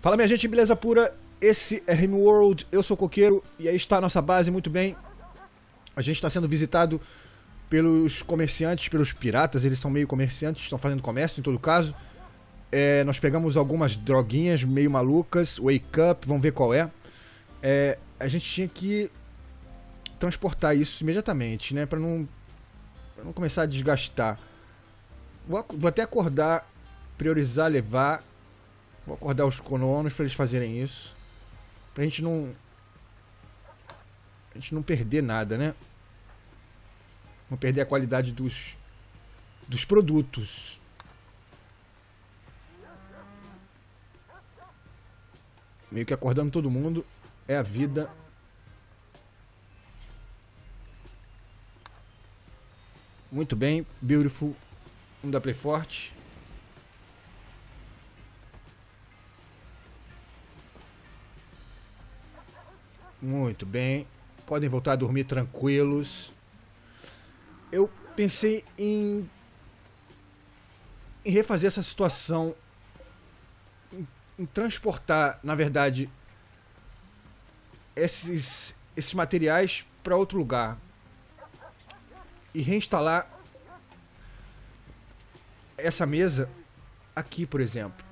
Fala minha gente, beleza pura? Esse é RimWorld, eu sou Coqueiro e aí está a nossa base, muito bem. A gente está sendo visitado pelos comerciantes, pelos piratas, eles são meio comerciantes, estão fazendo comércio em todo caso. É, nós pegamos algumas droguinhas meio malucas, wake up, vamos ver qual é. é a gente tinha que transportar isso imediatamente, né, para não, pra não começar a desgastar. Vou, vou até acordar, priorizar, levar. Vou acordar os colonos para eles fazerem isso. Pra gente não. A gente não perder nada, né? Não perder a qualidade dos. dos produtos. Meio que acordando todo mundo. É a vida. Muito bem, beautiful. Vamos dar play forte. Muito bem. Podem voltar a dormir tranquilos. Eu pensei em, em refazer essa situação. Em, em transportar, na verdade, esses, esses materiais para outro lugar. E reinstalar essa mesa aqui, por exemplo.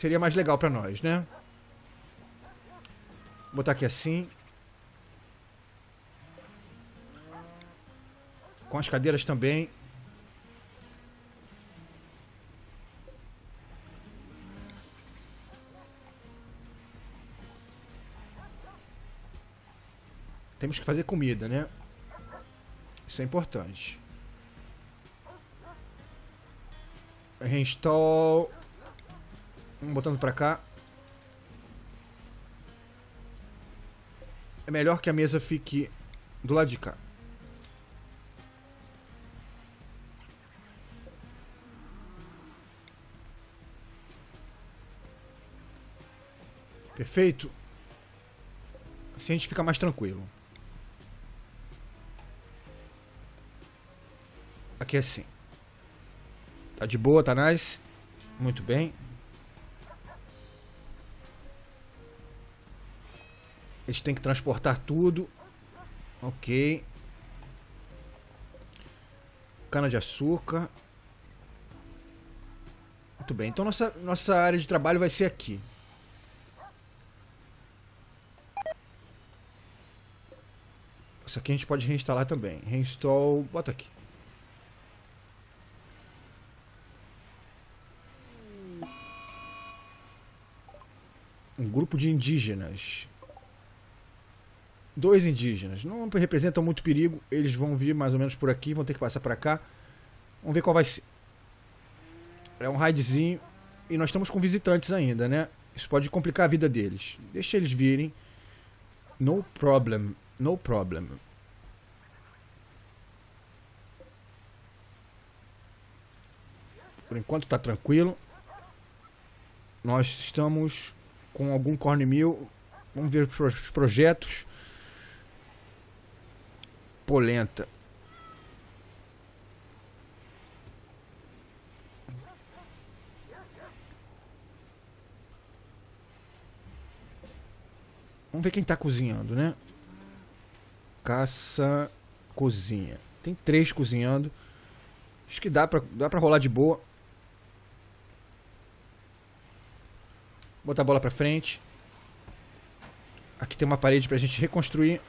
Seria mais legal para nós, né? Vou botar aqui assim. Com as cadeiras também. Temos que fazer comida, né? Isso é importante. Reinstall. Botando pra cá. É melhor que a mesa fique do lado de cá. Perfeito? Assim a gente fica mais tranquilo. Aqui é assim. Tá de boa, tá nice? Muito bem. Gente tem que transportar tudo. Ok. Cana de açúcar. Muito bem. Então nossa, nossa área de trabalho vai ser aqui. Isso aqui a gente pode reinstalar também. Reinstall. Bota aqui. um grupo de indígenas. Dois indígenas. Não representam muito perigo. Eles vão vir mais ou menos por aqui, vão ter que passar para cá. Vamos ver qual vai ser. É um raidzinho. E nós estamos com visitantes ainda, né? Isso pode complicar a vida deles. Deixa eles virem. No problem. No problem. Por enquanto tá tranquilo. Nós estamos com algum cornemil. Vamos ver os projetos. Polenta. Vamos ver quem está cozinhando, né? Caça, cozinha. Tem três cozinhando. Acho que dá pra, dá pra rolar de boa. Botar a bola pra frente. Aqui tem uma parede pra gente reconstruir.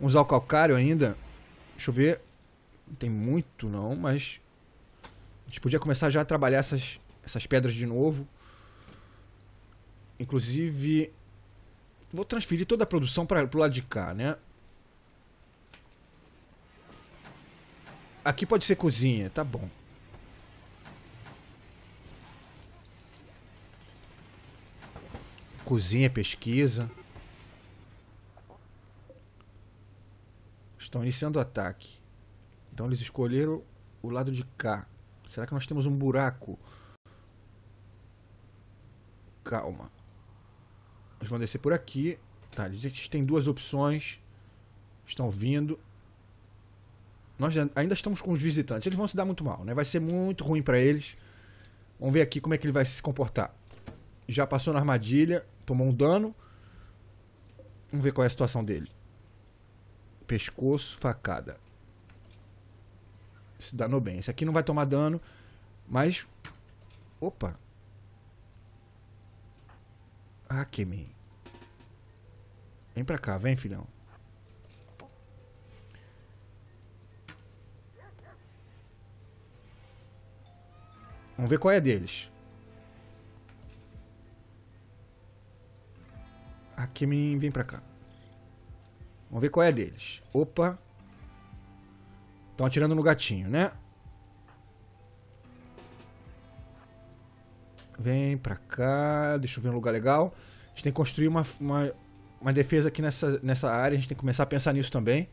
Usar o calcário ainda. Deixa eu ver. Não tem muito não, mas... A gente podia começar já a trabalhar essas, essas pedras de novo. Inclusive... Vou transferir toda a produção para o lado de cá, né? Aqui pode ser cozinha, tá bom. cozinha, pesquisa. Estão iniciando o ataque. Então eles escolheram o lado de cá. Será que nós temos um buraco? Calma. Eles vão descer por aqui. Tá, eles têm duas opções. Estão vindo. Nós ainda estamos com os visitantes. Eles vão se dar muito mal, né? Vai ser muito ruim para eles. Vamos ver aqui como é que ele vai se comportar. Já passou na armadilha, tomou um dano. Vamos ver qual é a situação dele. Pescoço, facada. Se danou bem. Esse aqui não vai tomar dano, mas... Opa. Ah. Vem pra cá, vem, filhão. Vamos ver qual é deles. Aqui me vem pra cá. Vamos ver qual é deles. Opa. Estão atirando no gatinho, né? Vem pra cá. Deixa eu ver um lugar legal. A gente tem que construir uma, uma, uma defesa aqui nessa, nessa área. A gente tem que começar a pensar nisso também.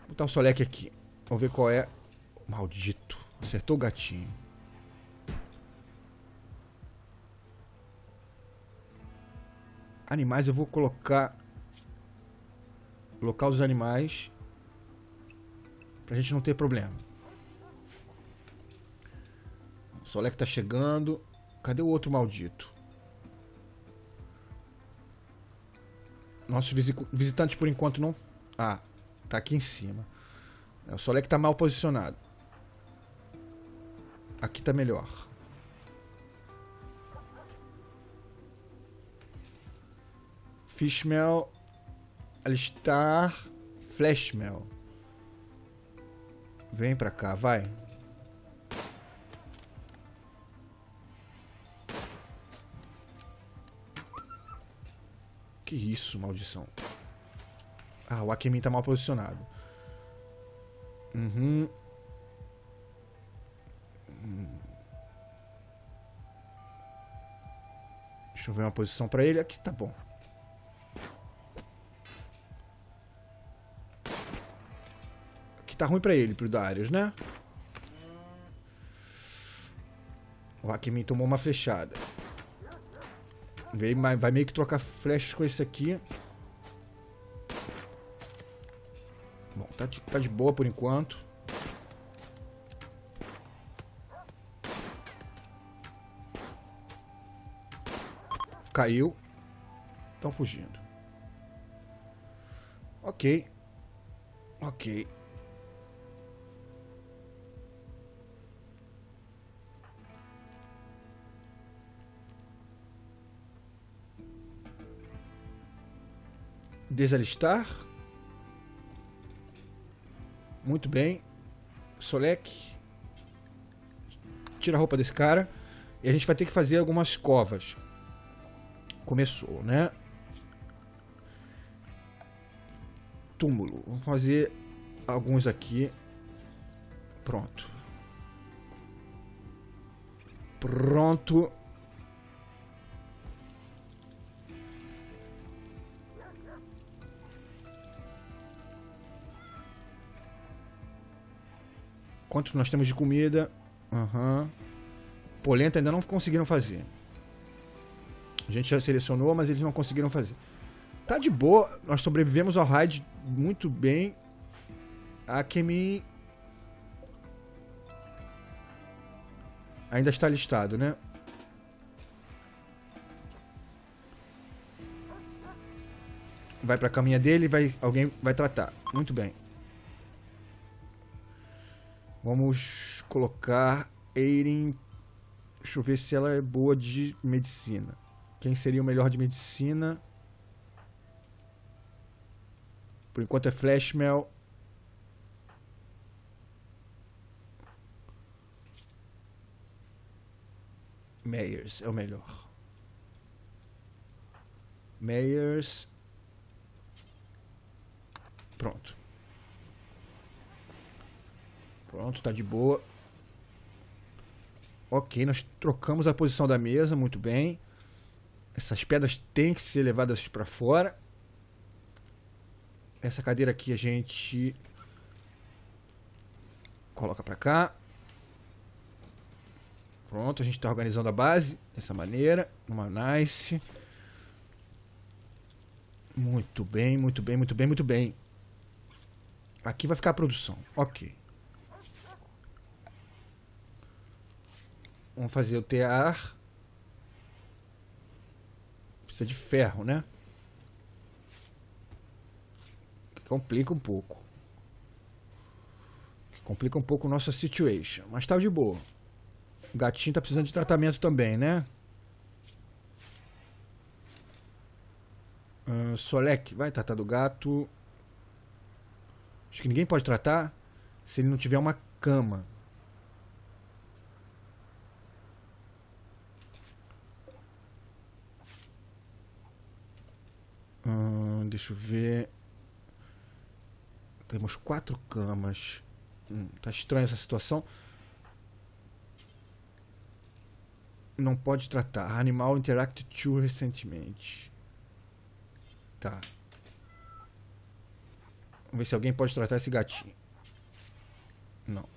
Vou botar o Solek aqui. Vamos ver qual é. Maldito. Acertou o gatinho. Animais eu vou colocar... Local dos animais. Pra gente não ter problema. O Solek tá chegando. Cadê o outro maldito? Nossos visitantes por enquanto não... Ah, tá aqui em cima. É, o Solek tá mal posicionado. Aqui tá melhor. Fishmel. Alistar. Flashmel. Vem pra cá, vai. Que isso, maldição. Ah, o Akemin tá mal posicionado. Uhum. Deixa eu ver uma posição pra ele. Aqui tá bom. Aqui tá ruim pra ele, pro Darius, né? O Hakimin tomou uma flechada. Vai meio que trocar flechas com esse aqui. Bom, tá de, tá de boa por enquanto. Caiu. Estão fugindo. Ok. Ok. Desalistar. Muito bem. Solek. Tira a roupa desse cara. E a gente vai ter que fazer algumas covas começou, né? Túmulo. Vou fazer alguns aqui. Pronto. Pronto. Quanto nós temos de comida? Uhum. Polenta ainda não conseguiram fazer. A gente já selecionou, mas eles não conseguiram fazer. Tá de boa, nós sobrevivemos ao raid muito bem. A Kemi ainda está listado, né? Vai pra caminha dele, vai alguém vai tratar. Muito bem. Vamos colocar Eirin. Deixa eu ver se ela é boa de medicina. Quem seria o melhor de medicina? Por enquanto é Flashmel. Meyers é o melhor. Meyers. Pronto. Pronto, tá de boa. Ok, nós trocamos a posição da mesa, muito bem. Essas pedras têm que ser levadas para fora. Essa cadeira aqui a gente coloca para cá. Pronto, a gente está organizando a base dessa maneira. Uma nice. Muito bem, muito bem, muito bem, muito bem. Aqui vai ficar a produção. Ok. Vamos fazer o tear. Precisa de ferro, né? Que complica um pouco. Que complica um pouco nossa situation. Mas tá de boa. O gatinho tá precisando de tratamento também, né? Uh, Solek, vai tratar do gato. Acho que ninguém pode tratar se ele não tiver uma cama. Hum, deixa eu ver. Temos quatro camas. Hum, tá estranha essa situação. Não pode tratar. Animal interact too recentemente. Tá. Vamos ver se alguém pode tratar esse gatinho. Não.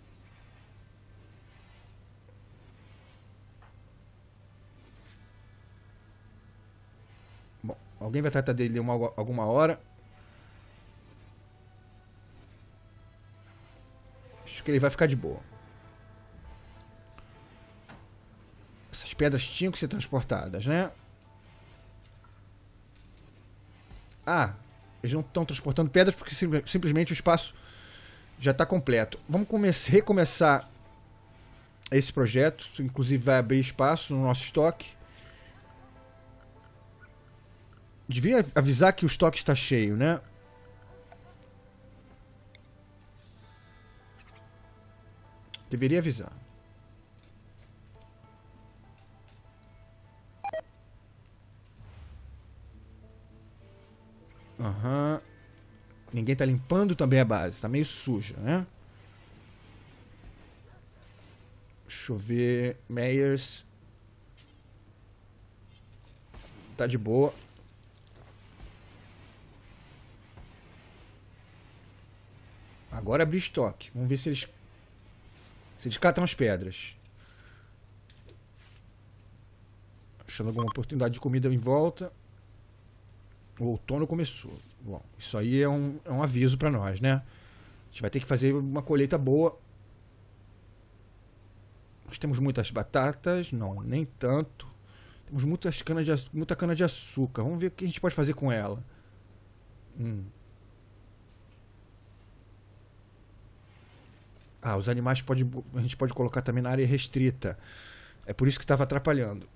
Bom, alguém vai tratar dele uma, alguma hora. Acho que ele vai ficar de boa. Essas pedras tinham que ser transportadas, né? Ah, eles não estão transportando pedras porque sim, simplesmente o espaço já está completo. Vamos começar, recomeçar esse projeto. Isso, inclusive vai abrir espaço no nosso estoque. Devia avisar que o estoque está cheio, né? Deveria avisar. Aham. Uhum. Ninguém tá limpando também a base. Tá meio suja, né? Deixa eu ver. Meyers. Tá de boa. Agora abrir estoque. Vamos ver se eles. Se eles catam as pedras. Achando alguma oportunidade de comida em volta. O outono começou. Bom, isso aí é um, é um aviso para nós, né? A gente vai ter que fazer uma colheita boa. Nós temos muitas batatas, não, nem tanto. Temos muitas cana de, muita cana de açúcar. Vamos ver o que a gente pode fazer com ela. Hum. Ah, os animais pode, a gente pode colocar também na área restrita. É por isso que estava atrapalhando.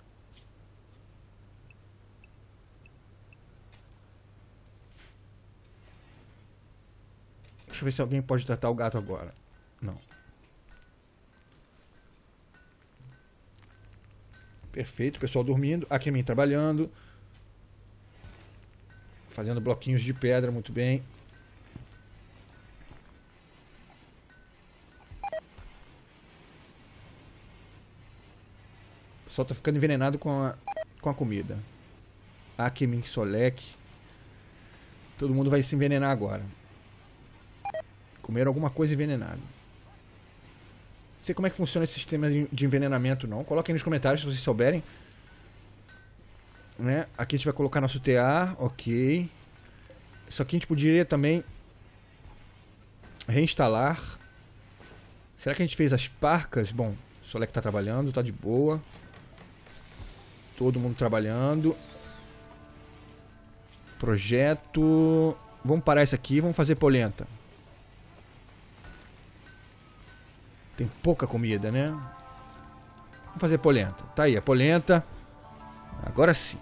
Deixa eu ver se alguém pode tratar o gato agora. Não. Perfeito, pessoal dormindo. Aqui a mim trabalhando. Fazendo bloquinhos de pedra, muito bem. Pessoal tá ficando envenenado com a, com a comida. Akimin Solek. Todo mundo vai se envenenar agora. Comeram alguma coisa envenenada. Não sei como é que funciona esse sistema de envenenamento, não. Coloquem nos comentários se vocês souberem. Né? Aqui a gente vai colocar nosso TA, ok. Isso aqui a gente poderia também reinstalar. Será que a gente fez as parcas? Bom, o Solek está trabalhando, está de boa. Todo mundo trabalhando. Projeto. Vamos parar isso aqui, vamos fazer polenta. Tem pouca comida, né? Vamos fazer polenta. Tá aí, a polenta. Agora sim.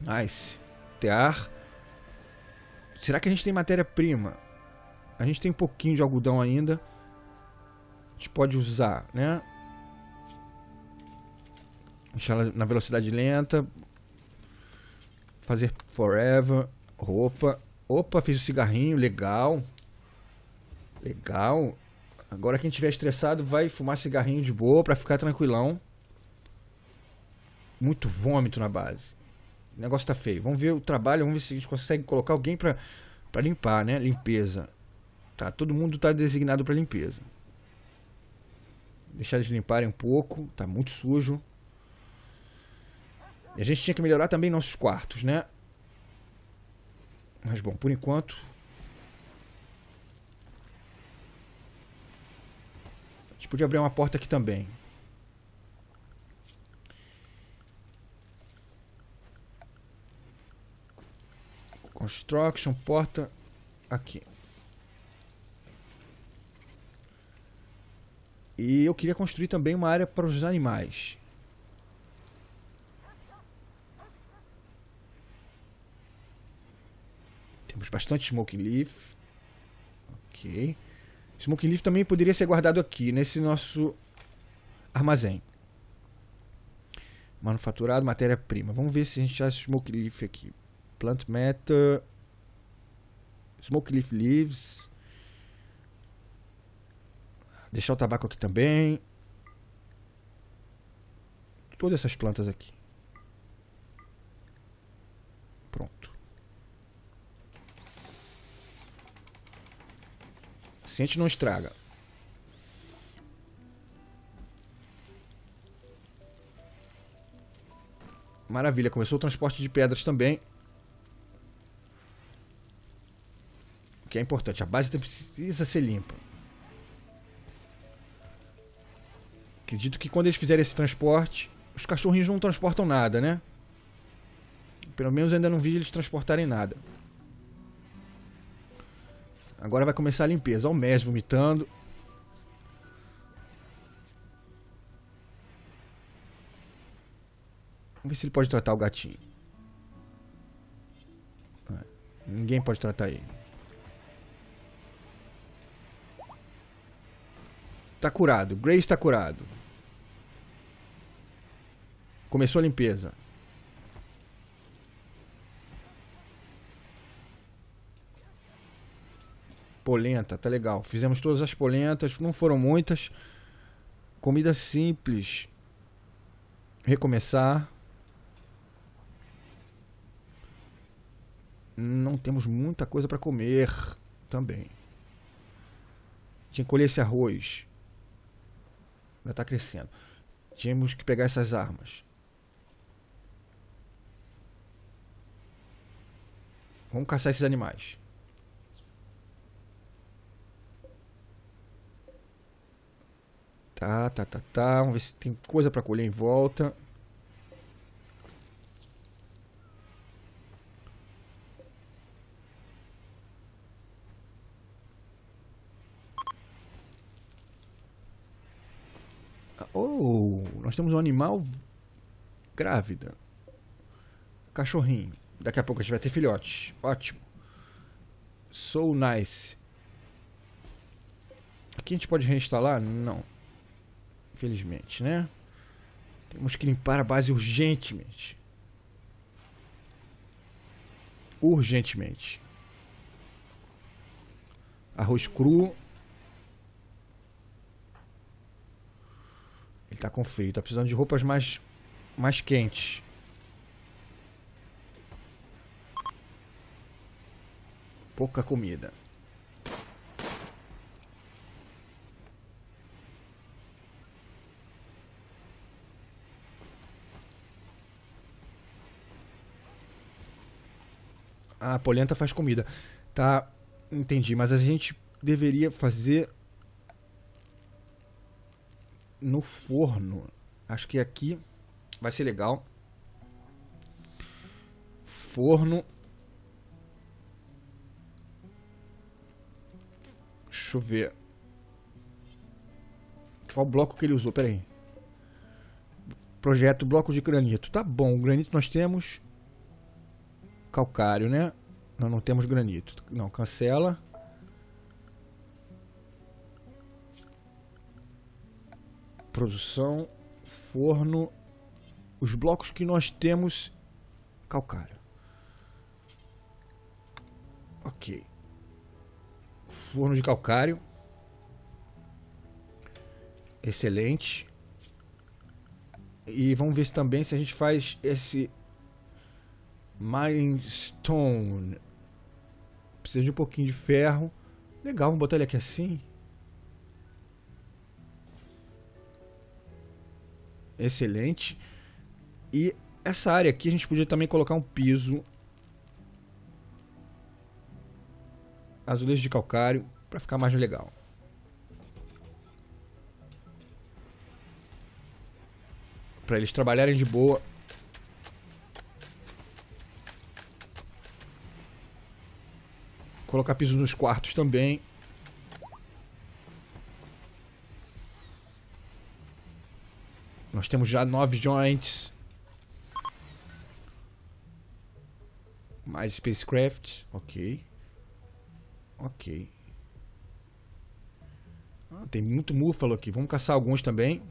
Nice. Tear. Será que a gente tem matéria-prima? A gente tem um pouquinho de algodão ainda. A gente pode usar, né? Deixar ela na velocidade lenta. Fazer forever. Roupa. Opa, fiz o cigarrinho. Legal. Legal. Agora quem estiver estressado vai fumar cigarrinho de boa pra ficar tranquilão. Muito vômito na base. O negócio tá feio. Vamos ver o trabalho, vamos ver se a gente consegue colocar alguém pra, pra limpar, né? Limpeza. Tá, todo mundo tá designado pra limpeza. Deixar eles limparem um pouco. Tá muito sujo. E a gente tinha que melhorar também nossos quartos, né? Mas bom, por enquanto. A gente podia abrir uma porta aqui também. Construction, porta aqui. E eu queria construir também uma área para os animais. Temos bastante Smoking Leaf. Ok. Smoking Leaf também poderia ser guardado aqui, nesse nosso armazém. Manufaturado, matéria-prima. Vamos ver se a gente acha Smoke Leaf aqui. Plant Matter. Smoke Leaf Leaves. Deixar o tabaco aqui também. Todas essas plantas aqui. Pronto. Se a gente não estraga. Maravilha, começou o transporte de pedras também. O que é importante, a base precisa ser limpa. Acredito que quando eles fizerem esse transporte, os cachorrinhos não transportam nada, né? Pelo menos ainda não vi eles transportarem nada. Agora vai começar a limpeza. Olha o Mes vomitando. Vamos ver se ele pode tratar o gatinho. Ninguém pode tratar ele. Tá curado. Grace está curado. Começou a limpeza. Polenta, tá legal. Fizemos todas as polentas, não foram muitas. Comida simples. Recomeçar. Não temos muita coisa para comer também. Tinha que colher esse arroz. Ainda está crescendo. Tínhamos que pegar essas armas. Vamos caçar esses animais. Tá, tá, tá, tá. Vamos ver se tem coisa para colher em volta. Nós temos um animal grávida. Cachorrinho. Daqui a pouco a gente vai ter filhotes. Ótimo. So nice. Aqui a gente pode reinstalar? Não. Infelizmente, né? Temos que limpar a base urgentemente. Urgentemente. Arroz cru. Tá com frio. Tá precisando de roupas mais, mais quentes. Pouca comida. a polenta faz comida. Tá, entendi, mas a gente deveria fazer no forno. Acho que aqui vai ser legal. Forno. Deixa eu ver. Qual bloco que ele usou? Pera aí. Projeto bloco de granito. Tá bom, o granito nós temos calcário, né? Não, não temos granito. Não, cancela. Produção, forno. Os blocos que nós temos, calcário. Ok. Forno de calcário. Excelente. E vamos ver também se a gente faz esse Stone. Precisa de um pouquinho de ferro. Legal, vamos botar ele aqui assim. Excelente. E Essa área aqui a gente podia também colocar um piso. Azulejo de calcário, para ficar mais legal. Para eles trabalharem de boa. Colocar piso nos quartos também. Nós temos já nove joints. Mais spacecraft. Ok. Ok. Ah, tem muito múfalo aqui. Vamos caçar alguns também.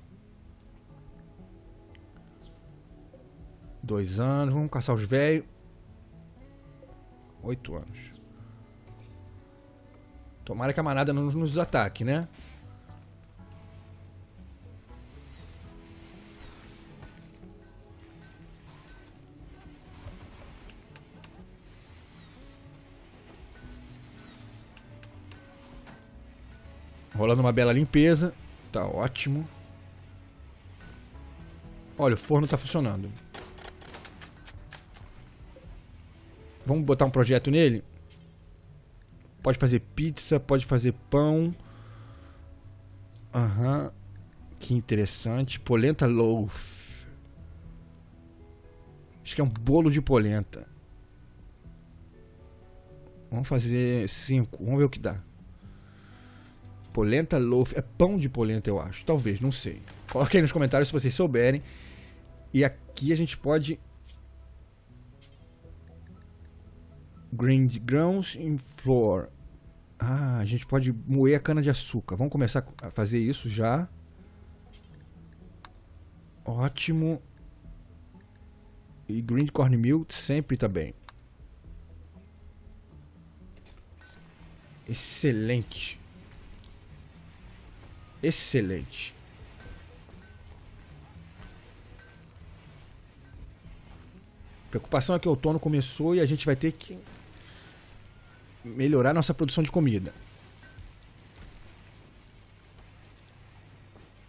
Dois anos. Vamos caçar os velhos. Oito anos. Tomara que a manada não nos ataque, né? Rolando uma bela limpeza. Tá ótimo. Olha, o forno tá funcionando. Vamos botar um projeto nele? Pode fazer pizza, pode fazer pão. Aham. Uhum. Que interessante. Polenta loaf. Acho que é um bolo de polenta. Vamos fazer cinco. Vamos ver o que dá. Polenta loaf. É pão de polenta, eu acho. Talvez, não sei. Coloque aí nos comentários se vocês souberem. E aqui a gente pode... Grind grounds in floor. Ah, a gente pode moer a cana de açúcar. Vamos começar a fazer isso já. Ótimo. E green cornmeal sempre também. Excelente. Excelente. Preocupação é que o outono começou e a gente vai ter que melhorar nossa produção de comida.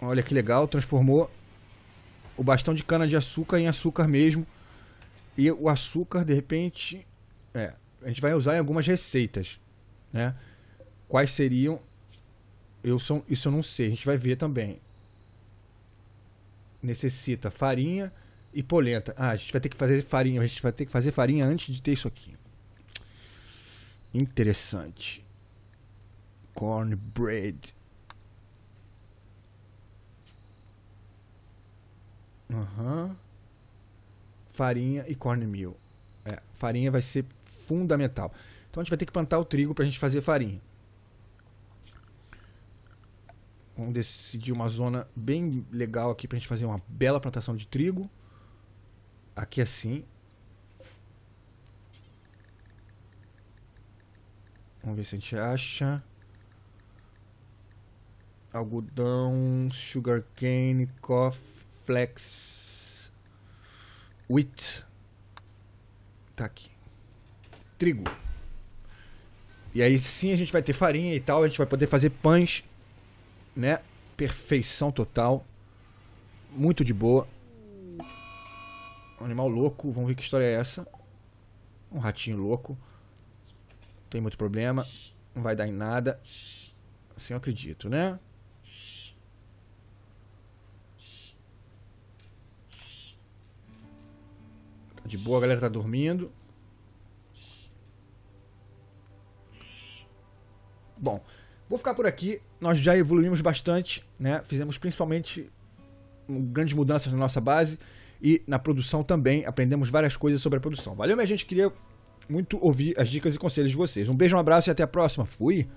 Olha que legal, transformou o bastão de cana de açúcar em açúcar mesmo. E o açúcar, de repente, é, a gente vai usar em algumas receitas, né? Quais seriam eu sou, isso eu não sei, a gente vai ver também. Necessita farinha e polenta. Ah, a gente vai ter que fazer farinha, a gente vai ter que fazer farinha antes de ter isso aqui. Interessante. Cornbread. Uhum. Farinha e cornmeal. É, farinha vai ser fundamental. Então a gente vai ter que plantar o trigo para a gente fazer farinha. Vamos decidir uma zona bem legal aqui pra gente fazer uma bela plantação de trigo. Aqui assim. Vamos ver se a gente acha. Algodão, sugarcane, coffee, flex, wheat. Tá aqui. Trigo. E aí sim a gente vai ter farinha e tal, a gente vai poder fazer pães né? Perfeição total. Muito de boa. Um animal louco. Vamos ver que história é essa. Um ratinho louco. Não tem muito problema. Não vai dar em nada. Assim eu acredito, né? Tá de boa, a galera tá dormindo. Bom, Vou ficar por aqui. Nós já evoluímos bastante, né? Fizemos principalmente grandes mudanças na nossa base e na produção também. Aprendemos várias coisas sobre a produção. Valeu, minha gente. Queria muito ouvir as dicas e conselhos de vocês. Um beijo, um abraço e até a próxima. Fui!